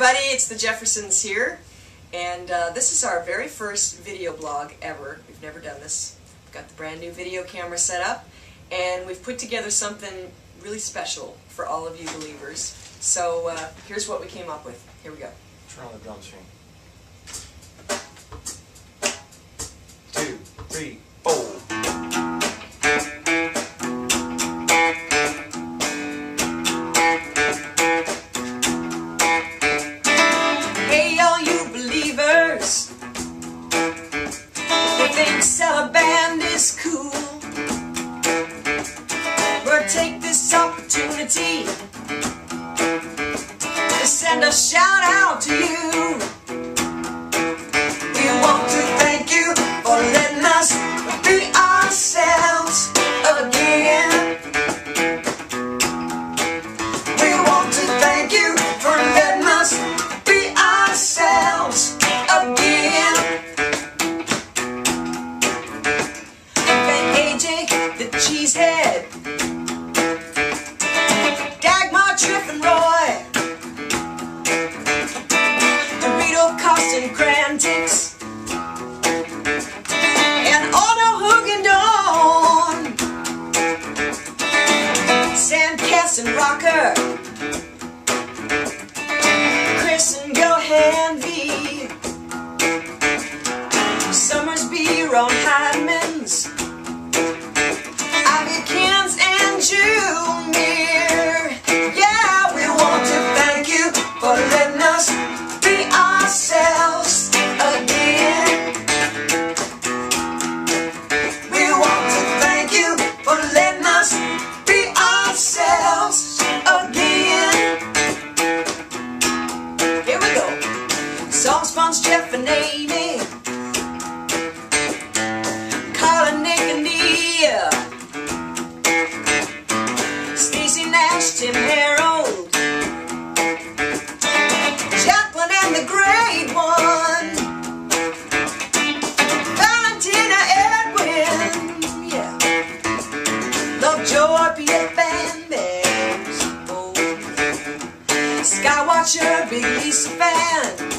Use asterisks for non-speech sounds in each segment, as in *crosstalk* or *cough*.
everybody, it's the Jeffersons here, and uh, this is our very first video blog ever. We've never done this. We've got the brand new video camera set up, and we've put together something really special for all of you believers. So uh, here's what we came up with. Here we go. Turn on the drum string. Two, three, to send a shout out to you. And Roy. For letting us be ourselves again. We want to thank you for letting us be ourselves again. Here we go. Jeff and Amy. Oh. Skywatcher, Big Lisa fan.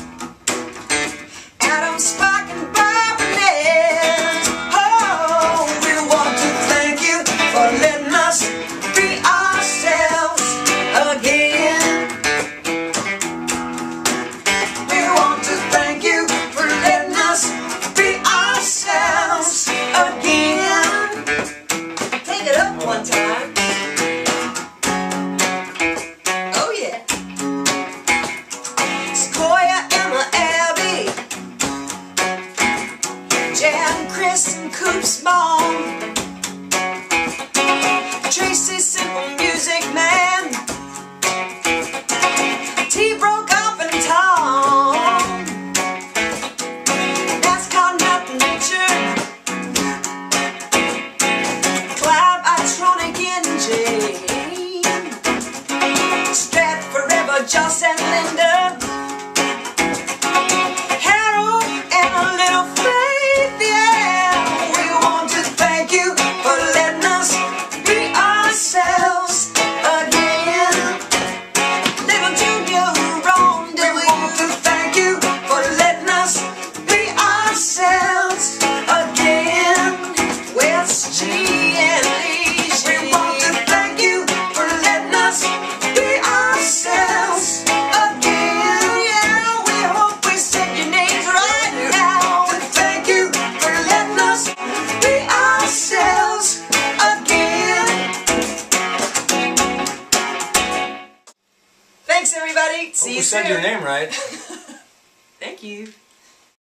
Chris, and Coops Mom, Tracy, Simple Music Man, Oh, See Hope you we soon. said your name right. *laughs* Thank you.